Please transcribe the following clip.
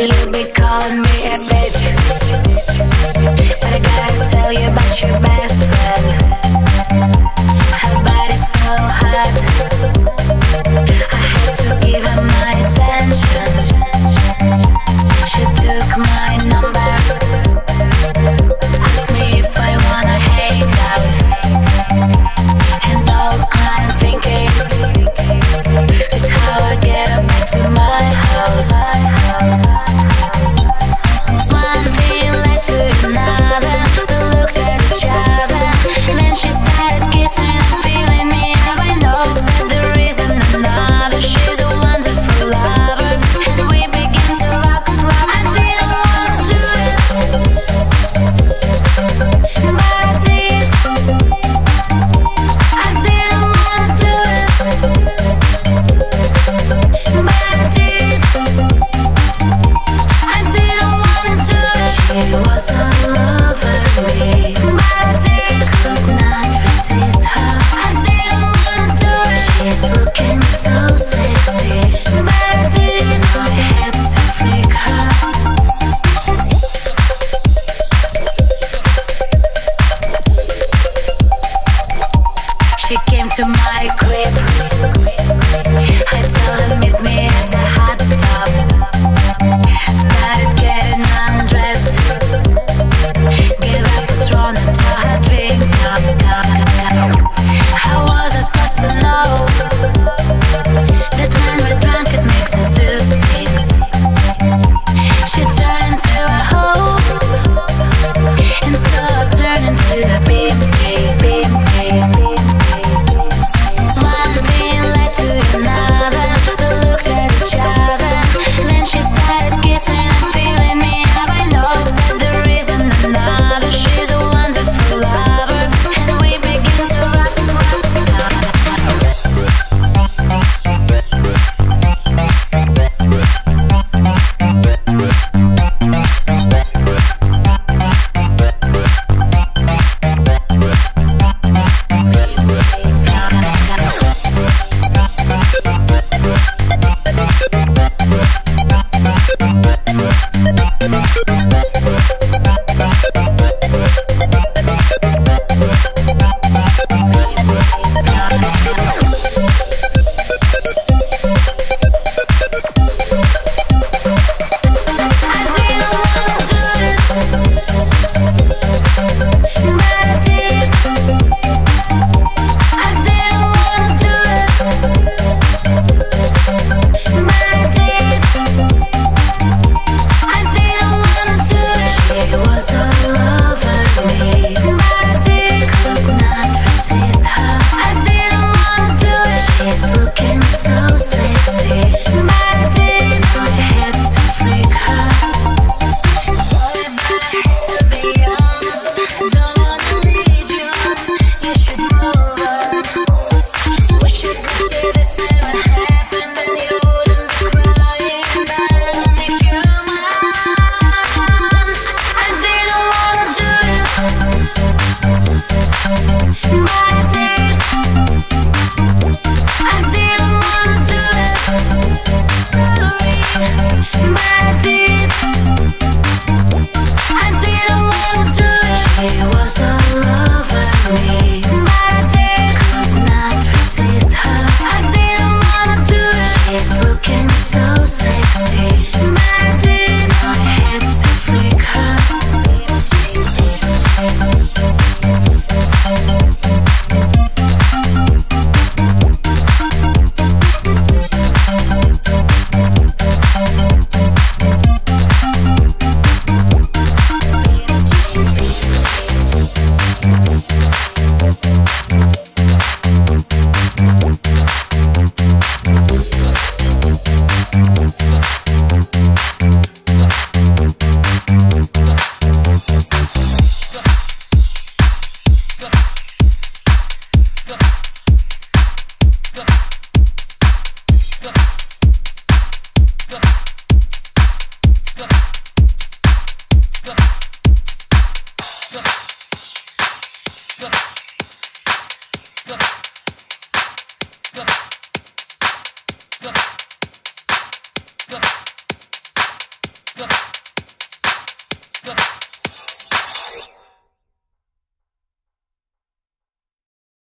You'll be calling me a bitch. But I gotta tell you about your back Yeah. Yeah.